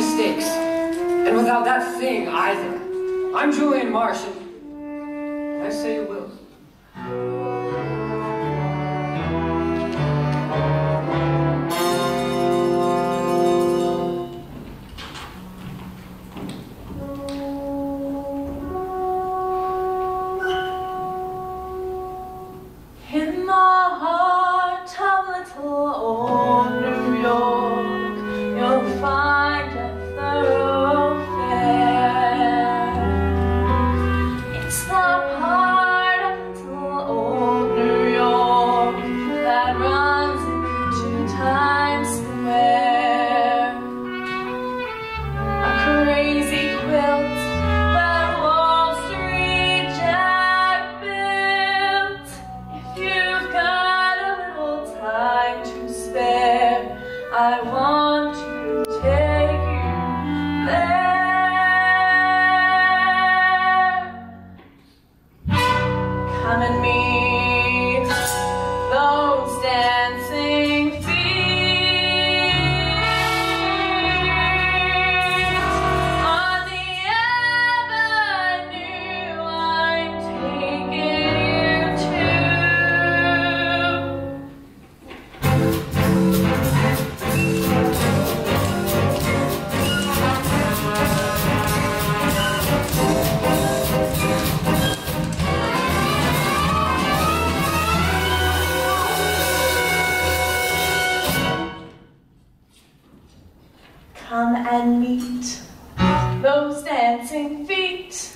mistakes. And without that thing either. I'm Julian Marsh, and I say you will. me. and meet those dancing feet.